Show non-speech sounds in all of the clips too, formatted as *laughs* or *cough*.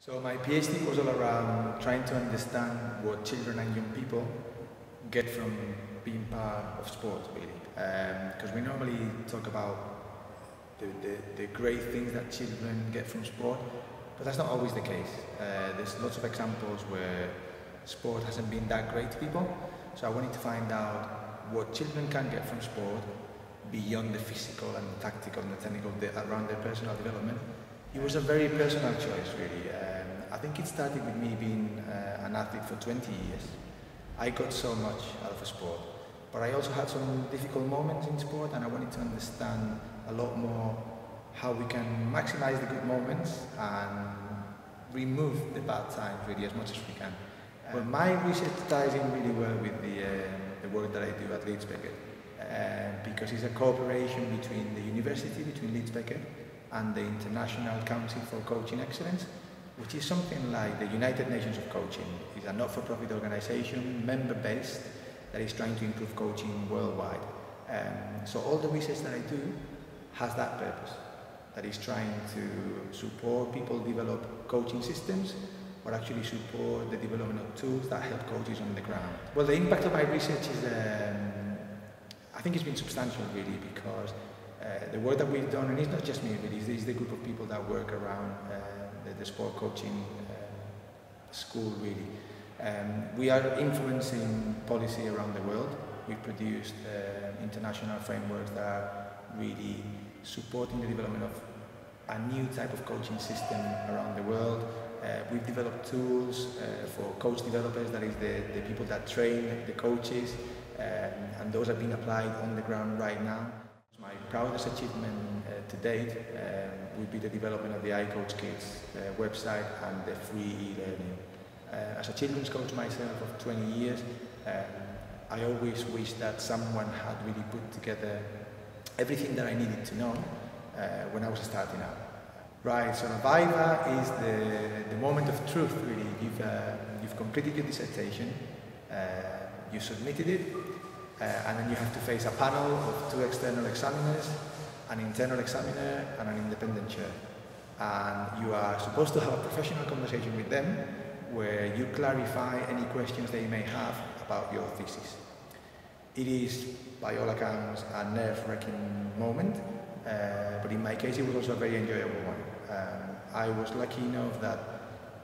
So my PhD was all around trying to understand what children and young people get from being part of sport, really. Because um, we normally talk about the, the, the, great things that children get from sport, but that's not always the case. Uh, there's lots of examples where sport hasn't been that great to people. So I wanted to find out what children can get from sport beyond the physical and the tactical and the technical around their personal development. It was a very personal choice, really. Um, I think it started with me being uh, an athlete for 20 years. I got so much out of a sport, but I also had some difficult moments in sport, and I wanted to understand a lot more how we can maximize the good moments and remove the bad times really as much as we can. Well, my research ties in really well with the, uh, the work that I do at Leeds Beckett uh, because it's a cooperation between the university, between Leeds Beckett and the International Council for Coaching Excellence, which is something like the United Nations of Coaching. It's a not-for-profit organization, member-based, that is trying to improve coaching worldwide. Um, so all the research that I do has that purpose, that is trying to support people develop coaching systems or actually support the development of tools that help coaches on the ground. Well, the impact of my research is, um, I think it's been substantial really because the work that we've done, and it's not just me really, it's the group of people that work around uh, the, the, sport coaching uh, school really. Um, we are influencing policy around the world. We've produced uh, international frameworks that are really supporting the development of a new type of coaching system around the world uh, we've developed tools uh, for coach developers, that is the, the people that train the coaches, um, and those are being applied on the ground right now. My proudest achievement uh, to date um, would be the development of the iCoach Kids uh, website and the free e-learning. Uh, as a children's coach myself of 20 years, um, I always wish that someone had really put together everything that I needed to know uh, when I was starting out. Right, so Viva is the, the moment of truth, really. You've, uh, you've completed your dissertation, uh, you submitted it, uh, and then you have to face a panel of two external examiners, an internal examiner, and an independent chair. And you are supposed to have a professional conversation with them where you clarify any questions they may have about your thesis. It is, by all accounts, a nerve-wracking moment, uh, but in my case it was also a very enjoyable one. Um, I was lucky enough that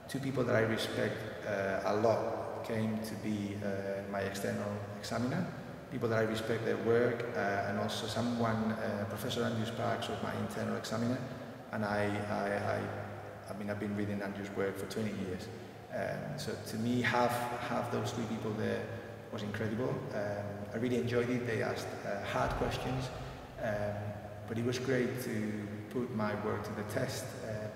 two people that I respect uh, a lot came to be uh, my external examiner, people that I respect their work, uh, and also someone, uh, Professor Andrew Sparkes was my internal examiner, and I, I, I, I mean, I've been reading Andrew's work for 20 years. Um, so to me, have, have those three people there was incredible. Um, I really enjoyed it. They asked uh, hard questions, um, but it was great to put my work to the test, uh,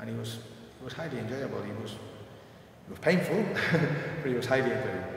and it was it was highly enjoyable. It was it was painful, *laughs* but it was highly enjoyable.